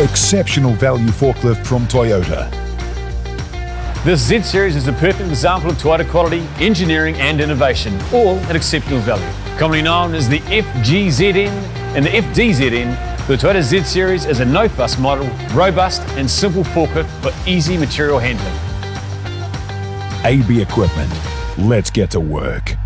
Exceptional value forklift from Toyota. This Z Series is a perfect example of Toyota quality, engineering and innovation, all at exceptional value. Commonly known as the FGZN and the FDZN, the Toyota Z Series is a no-fuss model, robust and simple forklift for easy material handling. AB Equipment. Let's get to work.